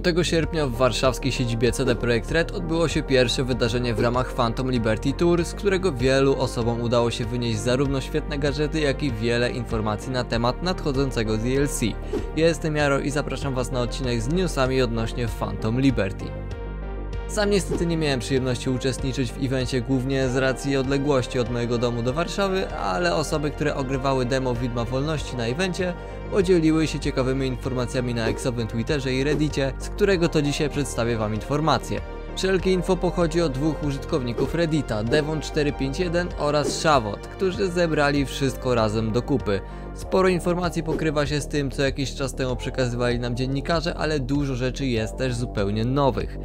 5 sierpnia w warszawskiej siedzibie CD Projekt Red odbyło się pierwsze wydarzenie w ramach Phantom Liberty Tour, z którego wielu osobom udało się wynieść zarówno świetne gadżety, jak i wiele informacji na temat nadchodzącego DLC. Ja jestem Jaro i zapraszam Was na odcinek z newsami odnośnie Phantom Liberty. Sam niestety nie miałem przyjemności uczestniczyć w evencie głównie z racji odległości od mojego domu do Warszawy, ale osoby, które ogrywały demo Widma Wolności na evencie podzieliły się ciekawymi informacjami na eksowym Twitterze i Reddicie, z którego to dzisiaj przedstawię Wam informacje. Wszelkie info pochodzi od dwóch użytkowników Reddita, Devon451 oraz Shavot, którzy zebrali wszystko razem do kupy. Sporo informacji pokrywa się z tym, co jakiś czas temu przekazywali nam dziennikarze, ale dużo rzeczy jest też zupełnie nowych.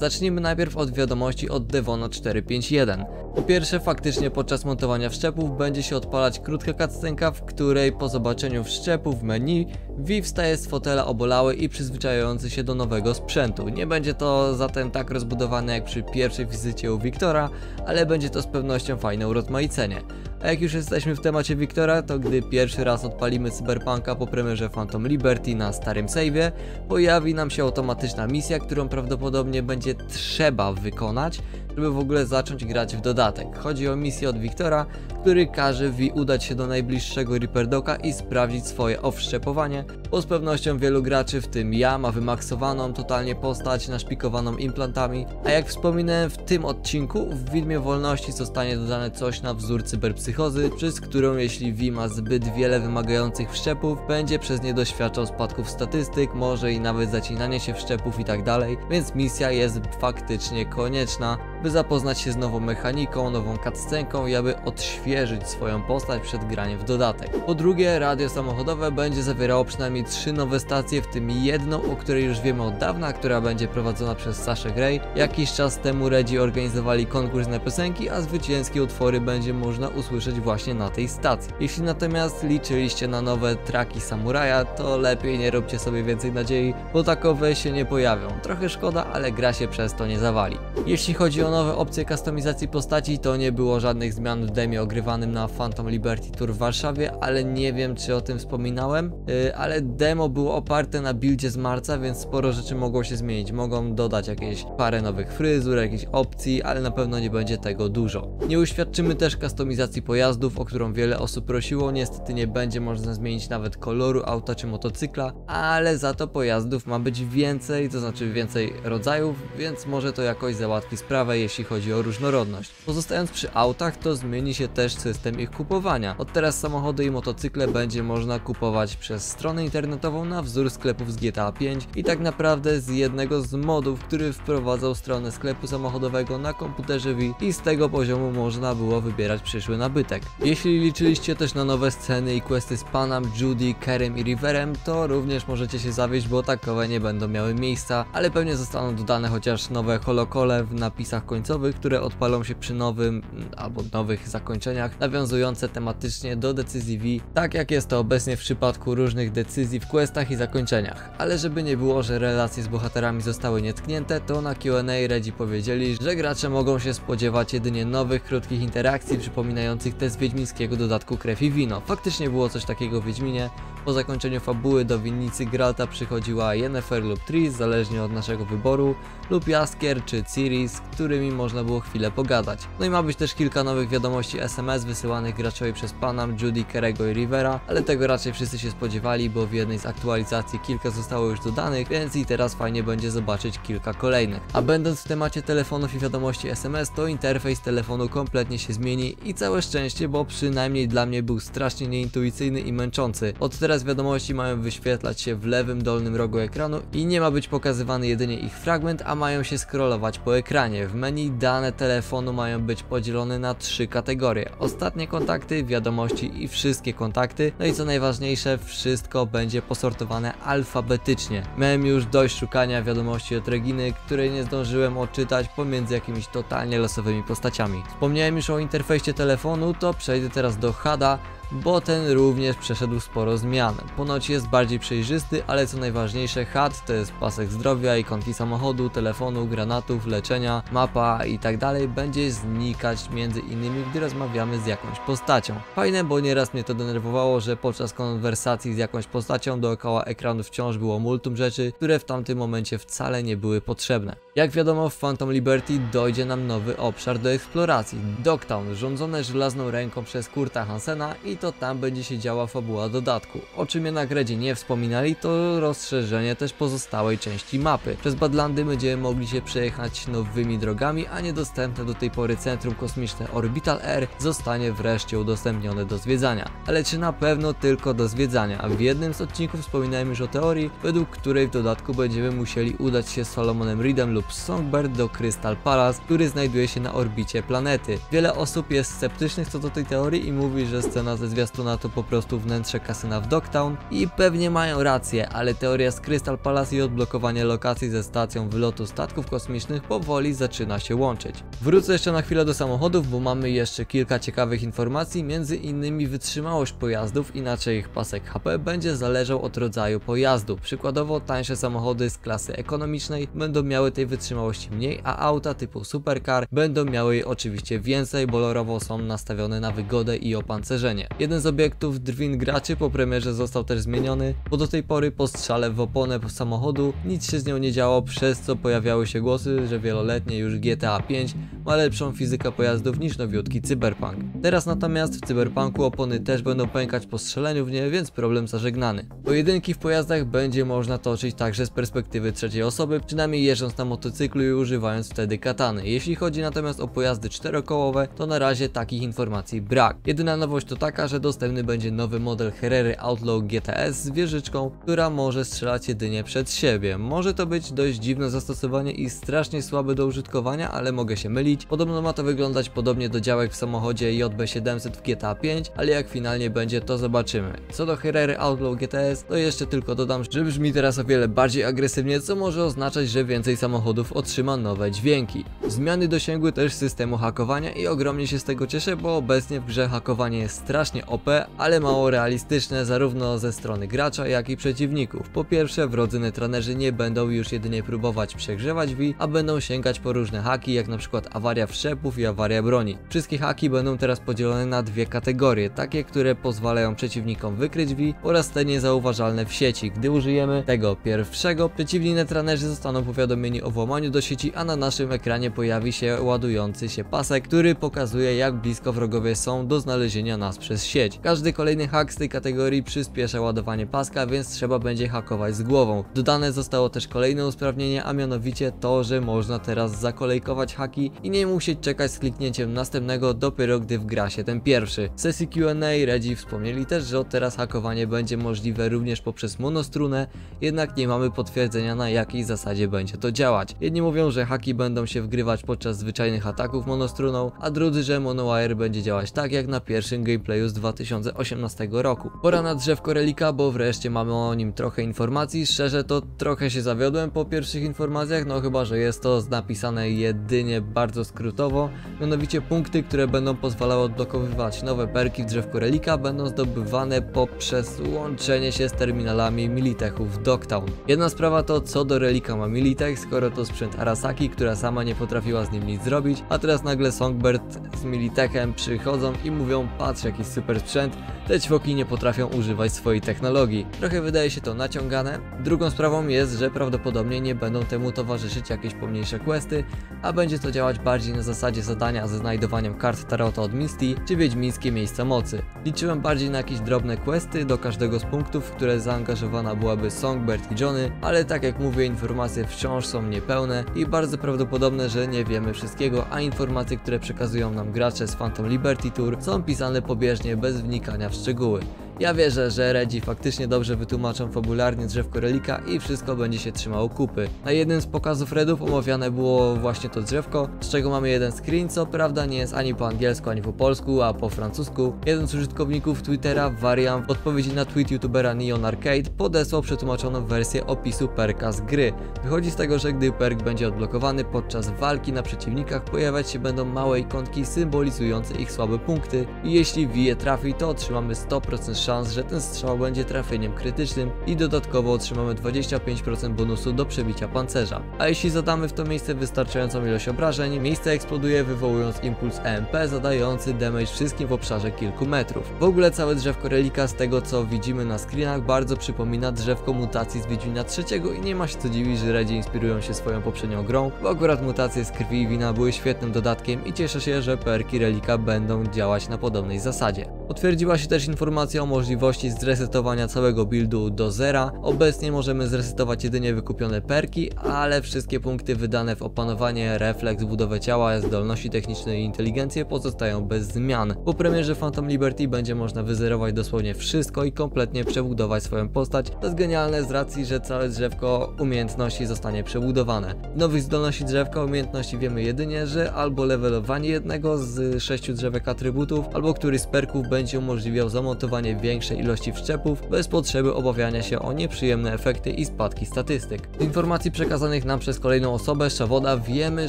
Zacznijmy najpierw od wiadomości od Devona 451. Po pierwsze, faktycznie podczas montowania wszczepów będzie się odpalać krótka cutscenka, w której po zobaczeniu wszczepów w menu V wstaje z fotela obolały i przyzwyczajający się do nowego sprzętu. Nie będzie to zatem tak rozbudowane jak przy pierwszej wizycie u Wiktora, ale będzie to z pewnością fajne urozmaicenie. A jak już jesteśmy w temacie Wiktora, to gdy pierwszy raz odpalimy Cyberpunka po premierze Phantom Liberty na starym save'ie, pojawi nam się automatyczna misja, którą prawdopodobnie będzie trzeba wykonać, żeby w ogóle zacząć grać w dodatek. Chodzi o misję od Wiktora, który każe Vi udać się do najbliższego Reaper Docka i sprawdzić swoje owszczepowanie, bo z pewnością wielu graczy, w tym ja, ma wymaksowaną totalnie postać naszpikowaną implantami, a jak wspominałem w tym odcinku, w Widmie Wolności zostanie dodane coś na wzór cyberpsychozy, przez którą jeśli Vi ma zbyt wiele wymagających wszczepów, będzie przez nie doświadczał spadków statystyk, może i nawet zacinanie się wszczepów i tak dalej, więc misja jest faktycznie konieczna, by zapoznać się z nową mechaniką, nową cutscenką i aby odświeżyć swoją postać przed graniem w dodatek. Po drugie, radio samochodowe będzie zawierało przynajmniej trzy nowe stacje, w tym jedną, o której już wiemy od dawna, która będzie prowadzona przez Saszę Gray. Jakiś czas temu Redzi organizowali konkurs na piosenki, a zwycięskie utwory będzie można usłyszeć właśnie na tej stacji. Jeśli natomiast liczyliście na nowe traki Samuraja, to lepiej nie róbcie sobie więcej nadziei, bo takowe się nie pojawią. Trochę szkoda, ale gra się przez to nie zawali. Jeśli chodzi o nowe opcje kustomizacji postaci, to nie było żadnych zmian w demie ogrywanym na Phantom Liberty Tour w Warszawie, ale nie wiem czy o tym wspominałem, yy, ale demo było oparte na buildzie z marca, więc sporo rzeczy mogło się zmienić. Mogą dodać jakieś parę nowych fryzur, jakichś opcji, ale na pewno nie będzie tego dużo. Nie uświadczymy też kustomizacji pojazdów, o którą wiele osób prosiło, niestety nie będzie można zmienić nawet koloru auta czy motocykla, ale za to pojazdów ma być więcej, to znaczy więcej rodzajów, więc może to jakoś załatwi sprawę, jeśli chodzi o różnorodność. Pozostając przy autach, to zmieni się też system ich kupowania. Od teraz samochody i motocykle będzie można kupować przez stronę internetową na wzór sklepów z GTA 5 i tak naprawdę z jednego z modów, który wprowadzał stronę sklepu samochodowego na komputerze Wii i z tego poziomu można było wybierać przyszły nabytek. Jeśli liczyliście też na nowe sceny i questy z Panam, Judy, Kerem i Riverem, to również możecie się zawieść, bo takowe nie będą miały miejsca, ale pewnie zostaną dodane chociaż nowe holokole w napisach końcowych, które odpalą się przy nowym albo nowych zakończeniach, nawiązujące tematycznie do decyzji V, tak jak jest to obecnie w przypadku różnych decyzji w questach i zakończeniach. Ale żeby nie było, że relacje z bohaterami zostały nietknięte, to na Q&A Redzi powiedzieli, że gracze mogą się spodziewać jedynie nowych, krótkich interakcji przypominających te z wiedźmińskiego dodatku Krew i Wino. Faktycznie było coś takiego w Wiedźminie. Po zakończeniu fabuły do winnicy Gralta przychodziła Yennefer lub Tris, zależnie od naszego wyboru, lub Jaskier czy Ciri, z którymi można było chwilę pogadać. No i ma być też kilka nowych wiadomości SMS wysyłanych graczowi przez Panam, Judy, Kerego i Rivera, ale tego raczej wszyscy się spodziewali, bo w jednej z aktualizacji kilka zostało już dodanych, więc i teraz fajnie będzie zobaczyć kilka kolejnych. A będąc w temacie telefonów i wiadomości SMS, to interfejs telefonu kompletnie się zmieni i całe szczęście, bo przynajmniej dla mnie był strasznie nieintuicyjny i męczący. Od teraz wiadomości mają wyświetlać się w lewym dolnym rogu ekranu i nie ma być pokazywany jedynie ich fragment, a mają się scrollować po ekranie. W menu dane telefonu mają być podzielone na trzy kategorie. Ostatnie kontakty, wiadomości i wszystkie kontakty. No i co najważniejsze, wszystko będzie posortowane alfabetycznie. Miałem już dość szukania wiadomości od Reginy, której nie zdążyłem odczytać pomiędzy jakimiś totalnie losowymi postaciami. Wspomniałem już o interfejsie telefonu, to przejdę teraz do HADA, bo ten również przeszedł sporo zmian. Ponoć jest bardziej przejrzysty, ale co najważniejsze HUD to jest pasek zdrowia, ikonki samochodu, telefonu, granatów, leczenia, mapa i tak będzie znikać między innymi, gdy rozmawiamy z jakąś postacią. Fajne, bo nieraz mnie to denerwowało, że podczas konwersacji z jakąś postacią dookoła ekranu wciąż było multum rzeczy, które w tamtym momencie wcale nie były potrzebne. Jak wiadomo w Phantom Liberty dojdzie nam nowy obszar do eksploracji, Dogtown, rządzone żelazną ręką przez Kurta Hansena i to tam będzie się działa fabuła dodatku. O czym jednak Redzie nie wspominali to rozszerzenie też pozostałej części mapy. Przez Badlandy będziemy mogli się przejechać nowymi drogami, a niedostępne do tej pory centrum kosmiczne Orbital Air zostanie wreszcie udostępnione do zwiedzania. Ale czy na pewno tylko do zwiedzania? W jednym z odcinków wspominałem już o teorii, według której w dodatku będziemy musieli udać się z Solomonem Reedem lub Songbird do Crystal Palace, który znajduje się na orbicie planety. Wiele osób jest sceptycznych co do tej teorii i mówi, że scena ze zwiastuna to po prostu wnętrze kasyna w Dogtown i pewnie mają rację, ale teoria z Crystal Palace i odblokowanie lokacji ze stacją wylotu statków kosmicznych powoli zaczyna się łączyć. Wrócę jeszcze na chwilę do samochodów, bo mamy jeszcze kilka ciekawych informacji, między innymi wytrzymałość pojazdów, inaczej ich pasek HP będzie zależał od rodzaju pojazdu. Przykładowo tańsze samochody z klasy ekonomicznej będą miały tej wytrzymałości mniej, a auta typu supercar będą miały jej oczywiście więcej, bo lorowo są nastawione na wygodę i opancerzenie. Jeden z obiektów drwin graczy po premierze został też zmieniony, bo do tej pory po strzale w oponę samochodu nic się z nią nie działo, przez co pojawiały się głosy, że wieloletnie już GTA 5 ma lepszą fizykę pojazdów niż nowiutki Cyberpunk. Teraz natomiast w Cyberpunku opony też będą pękać po strzeleniu w nie, więc problem zażegnany. Pojedynki w pojazdach będzie można toczyć także z perspektywy trzeciej osoby, przynajmniej jeżdżąc na motocyklu i używając wtedy katany. Jeśli chodzi natomiast o pojazdy czterokołowe, to na razie takich informacji brak. Jedyna nowość to taka, że dostępny będzie nowy model Herrery Outlaw GTS z wieżyczką, która może strzelać jedynie przed siebie. Może to być dość dziwne zastosowanie i strasznie słabe do użytkowania, ale mogę się mylić. Podobno ma to wyglądać podobnie do działek w samochodzie JB700 w GTA 5, ale jak finalnie będzie to zobaczymy. Co do Herrery Outlaw GTS, to jeszcze tylko dodam, że brzmi teraz o wiele bardziej agresywnie, co może oznaczać, że więcej samochodów otrzyma nowe dźwięki. Zmiany dosięgły też systemu hakowania i ogromnie się z tego cieszę, bo obecnie w grze hakowanie jest strasznie OP, ale mało realistyczne zarówno ze strony gracza, jak i przeciwników. Po pierwsze, wrodzy netranerzy nie będą już jedynie próbować przegrzewać Wii, a będą sięgać po różne haki, jak na przykład awaria wszczepów i awaria broni. Wszystkie haki będą teraz podzielone na dwie kategorie, takie, które pozwalają przeciwnikom wykryć Wii oraz te niezauważalne w sieci. Gdy użyjemy tego pierwszego, przeciwni netranerzy zostaną powiadomieni o włamaniu do sieci, a na naszym ekranie pojawi się ładujący się pasek, który pokazuje jak blisko wrogowie są do znalezienia nas przez sieć. Każdy kolejny hak z tej kategorii przyspiesza ładowanie paska, więc trzeba będzie hakować z głową. Dodane zostało też kolejne usprawnienie, a mianowicie to, że można teraz zakolejkować haki i nie musieć czekać z kliknięciem następnego dopiero gdy wgra się ten pierwszy. W sesji Q&A Redzi wspomnieli też, że od teraz hakowanie będzie możliwe również poprzez monostrunę, jednak nie mamy potwierdzenia na jakiej zasadzie będzie to działać. Jedni mówią, że haki będą się wgrywać podczas zwyczajnych ataków monostruną, a drudzy, że MonoWire będzie działać tak jak na pierwszym gameplayu z 2018 roku. Pora na drzewko relika, bo wreszcie mamy o nim trochę informacji. Szczerze to trochę się zawiodłem po pierwszych informacjach, no chyba, że jest to napisane jedynie bardzo skrótowo. Mianowicie punkty, które będą pozwalały odblokowywać nowe perki w drzewku relika będą zdobywane poprzez łączenie się z terminalami Militechu w Dogtown. Jedna sprawa to co do relika ma Militech, skoro to sprzęt Arasaki, która sama nie potrafiła z nim nic zrobić, a teraz nagle Songbird z Militechem przychodzą i mówią patrz jaki super sprzęt, te ćwoki nie potrafią używać swojej technologii. Trochę wydaje się to naciągane. Drugą sprawą jest, że prawdopodobnie nie będą temu towarzyszyć jakieś pomniejsze questy, a będzie to działać bardziej na zasadzie zadania ze znajdowaniem kart Tarota od Misty czy Wiedźmińskie Miejsca Mocy. Liczyłem bardziej na jakieś drobne questy do każdego z punktów, w które zaangażowana byłaby Songbird i Johnny, ale tak jak mówię informacje wciąż są niepełne i bardzo prawdopodobne, że nie wiemy wszystkiego, a informacje, które przekazują nam gracze z Phantom Liberty Tour są pisane pobieżnie bez wnikania w szczegóły. Ja wierzę, że Redzi faktycznie dobrze wytłumaczą fabularnie drzewko relika i wszystko będzie się trzymało kupy. Na jednym z pokazów Redów omawiane było właśnie to drzewko, z czego mamy jeden screen, co prawda nie jest ani po angielsku, ani po polsku, a po francusku. Jeden z użytkowników Twittera, Varian, w odpowiedzi na tweet youtubera Neon Arcade podesłał przetłumaczoną wersję opisu perka z gry. Wychodzi z tego, że gdy perk będzie odblokowany podczas walki na przeciwnikach, pojawiać się będą małe ikonki symbolizujące ich słabe punkty i jeśli w je trafi, to otrzymamy 100% szans, że ten strzał będzie trafieniem krytycznym i dodatkowo otrzymamy 25% bonusu do przebicia pancerza. A jeśli zadamy w to miejsce wystarczającą ilość obrażeń, miejsce eksploduje wywołując impuls EMP zadający damage wszystkim w obszarze kilku metrów. W ogóle całe drzewko relika z tego co widzimy na screenach bardzo przypomina drzewko mutacji z Wiedźmina III i nie ma się co dziwić, że Redzi inspirują się swoją poprzednią grą, bo akurat mutacje z krwi i wina były świetnym dodatkiem i cieszę się, że perki relika będą działać na podobnej zasadzie. Potwierdziła się też informacja o możliwości zresetowania całego buildu do zera. Obecnie możemy zresetować jedynie wykupione perki, ale wszystkie punkty wydane w opanowanie, refleks, budowę ciała, zdolności techniczne i inteligencję pozostają bez zmian. Po premierze Phantom Liberty będzie można wyzerować dosłownie wszystko i kompletnie przebudować swoją postać. To jest genialne z racji, że całe drzewko umiejętności zostanie przebudowane. Nowych zdolności drzewka umiejętności wiemy jedynie, że albo levelowanie jednego z sześciu drzewek atrybutów, albo któryś z perków będzie umożliwiał zamontowanie większej ilości wszczepów bez potrzeby obawiania się o nieprzyjemne efekty i spadki statystyk. Z informacji przekazanych nam przez kolejną osobę, Szawoda, wiemy,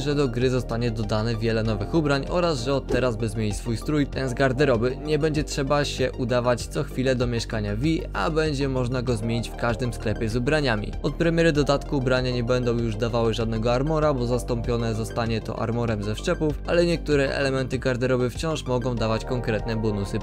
że do gry zostanie dodane wiele nowych ubrań oraz, że od teraz by zmienić swój strój, ten z garderoby. Nie będzie trzeba się udawać co chwilę do mieszkania V, a będzie można go zmienić w każdym sklepie z ubraniami. Od premiery dodatku ubrania nie będą już dawały żadnego armora, bo zastąpione zostanie to armorem ze wszczepów, ale niektóre elementy garderoby wciąż mogą dawać konkretne bonusy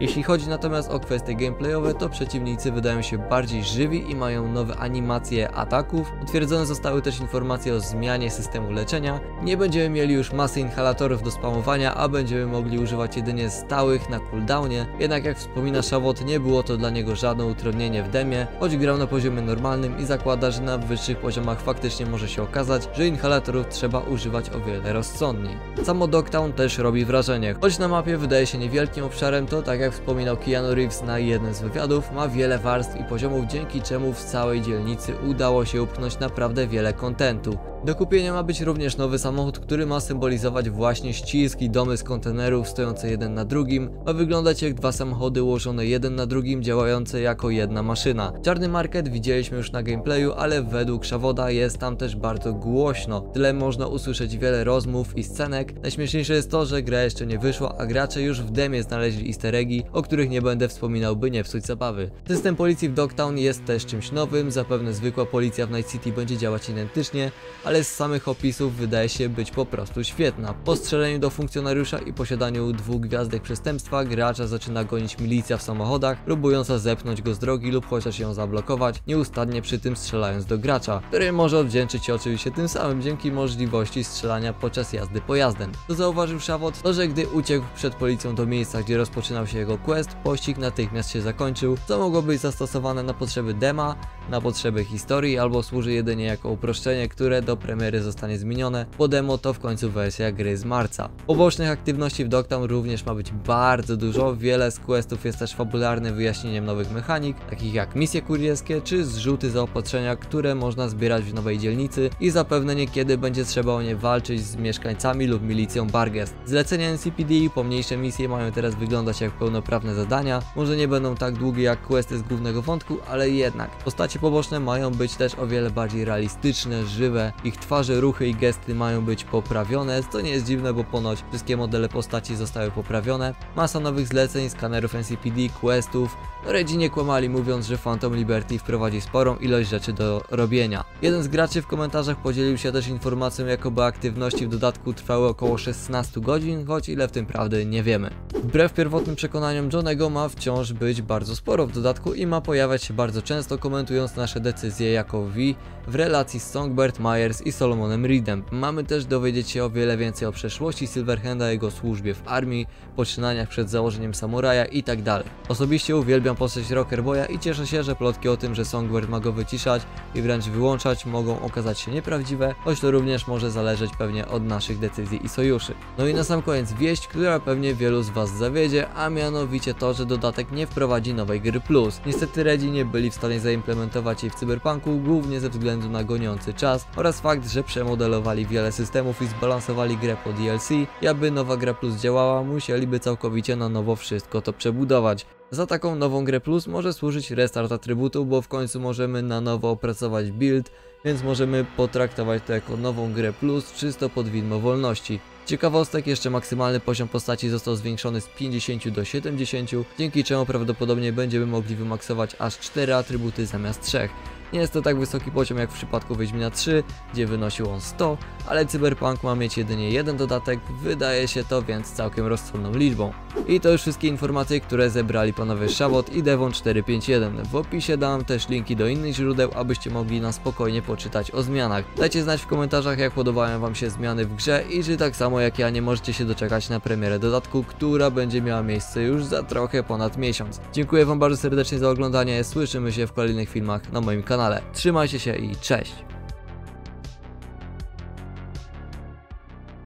Jeśli chodzi natomiast o kwestie gameplayowe, to przeciwnicy wydają się bardziej żywi i mają nowe animacje ataków. Potwierdzone zostały też informacje o zmianie systemu leczenia. Nie będziemy mieli już masy inhalatorów do spamowania, a będziemy mogli używać jedynie stałych na cooldownie. Jednak jak wspomina Szawot, nie było to dla niego żadne utrudnienie w demie, choć grał na poziomie normalnym i zakłada, że na wyższych poziomach faktycznie może się okazać, że inhalatorów trzeba używać o wiele rozsądniej. Samo Dogtown też robi wrażenie. Choć na mapie wydaje się niewielkim obszarem, to tak jak wspominał Keanu Reeves na jednym z wywiadów, ma wiele warstw i poziomów, dzięki czemu w całej dzielnicy udało się upchnąć naprawdę wiele kontentu. Do kupienia ma być również nowy samochód, który ma symbolizować właśnie ścisk i domy z kontenerów stojące jeden na drugim. Ma wyglądać jak dwa samochody ułożone jeden na drugim, działające jako jedna maszyna. Czarny market widzieliśmy już na gameplayu, ale według Szawoda jest tam też bardzo głośno. Tyle można usłyszeć wiele rozmów i scenek. Najśmieszniejsze jest to, że gra jeszcze nie wyszła, a gracze już w demie znaleźli easter eggi, o których nie będę wspominał, by nie psuć zabawy. System policji w Dogtown jest też czymś nowym, zapewne zwykła policja w Night City będzie działać identycznie, ale z samych opisów wydaje się być po prostu świetna. Po strzeleniu do funkcjonariusza i posiadaniu dwóch gwiazdek przestępstwa, gracza zaczyna gonić milicja w samochodach, próbująca zepchnąć go z drogi lub chociaż ją zablokować, nieustannie przy tym strzelając do gracza, który może odwdzięczyć się oczywiście tym samym dzięki możliwości strzelania podczas jazdy pojazdem. Co zauważył Szawot, to że gdy uciekł przed policją do miejsca, gdzie rozpoczynał się jego quest, pościg natychmiast się zakończył, co mogło być zastosowane na potrzeby dema, na potrzeby historii albo służy jedynie jako uproszczenie, które do premiery zostanie zmienione, bo demo to w końcu wersja gry z marca. Pobocznych aktywności w Dogtown również ma być bardzo dużo, wiele z questów jest też fabularne wyjaśnieniem nowych mechanik, takich jak misje kurierskie czy zrzuty zaopatrzenia, które można zbierać w nowej dzielnicy i zapewne niekiedy będzie trzeba o nie walczyć z mieszkańcami lub milicją Bargest. Zlecenia NCPD i pomniejsze misje mają teraz wyglądać jak pełnoprawne zadania, może nie będą tak długie jak questy z głównego wątku, ale jednak. Postacie poboczne mają być też o wiele bardziej realistyczne, żywe, ich twarze, ruchy i gesty mają być poprawione, co nie jest dziwne, bo ponoć wszystkie modele postaci zostały poprawione. Masa nowych zleceń, skanerów NCPD, questów. Redzi nie kłamali mówiąc, że Phantom Liberty wprowadzi sporą ilość rzeczy do robienia. Jeden z graczy w komentarzach podzielił się też informacją, jakoby aktywności w dodatku trwały około 16 godzin, choć ile w tym prawdy nie wiemy. Wbrew pierwotnym przekonaniom Johnego ma wciąż być bardzo sporo w dodatku i ma pojawiać się bardzo często komentując nasze decyzje jako V w relacji z Songbird, Myers i Solomonem Reedem. Mamy też dowiedzieć się o wiele więcej o przeszłości Silverhanda, jego służbie w armii, poczynaniach przed założeniem samuraja itd. Tak Osobiście uwielbiam postać Rockerboya i cieszę się, że plotki o tym, że Songbird ma go wyciszać i wręcz wyłączać mogą okazać się nieprawdziwe, choć to również może zależeć pewnie od naszych decyzji i sojuszy. No i na sam koniec wieść, która pewnie wielu z Was zawiedzie, a mianowicie to, że dodatek nie wprowadzi nowej gry plus. Niestety Redzi nie byli w stanie zaimplementować jej w Cyberpunku, głównie ze względu na goniący czas oraz fakt, że przemodelowali wiele systemów i zbalansowali grę po DLC i aby nowa gra plus działała, musieliby całkowicie na nowo wszystko to przebudować. Za taką nową grę plus może służyć restart atrybutu, bo w końcu możemy na nowo opracować build, więc możemy potraktować to jako nową grę plus czysto pod widmo wolności. Ciekawostek jeszcze maksymalny poziom postaci został zwiększony z 50 do 70, dzięki czemu prawdopodobnie będziemy mogli wymaksować aż 4 atrybuty zamiast 3. Nie jest to tak wysoki poziom jak w przypadku Wiedźmina 3, gdzie wynosił on 100, ale Cyberpunk ma mieć jedynie jeden dodatek, wydaje się to więc całkiem rozsądną liczbą. I to już wszystkie informacje, które zebrali panowie Szabot i Devon 451. W opisie dam też linki do innych źródeł, abyście mogli na spokojnie poczytać o zmianach. Dajcie znać w komentarzach jak podobają wam się zmiany w grze i czy tak samo jak ja nie możecie się doczekać na premierę dodatku, która będzie miała miejsce już za trochę ponad miesiąc. Dziękuję wam bardzo serdecznie za oglądanie, słyszymy się w kolejnych filmach na moim kanale. Trzymajcie się i cześć!